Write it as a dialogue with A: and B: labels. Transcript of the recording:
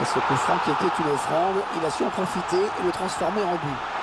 A: Et ce coup franc qui était une offrande, il a su en profiter et le transformer en but.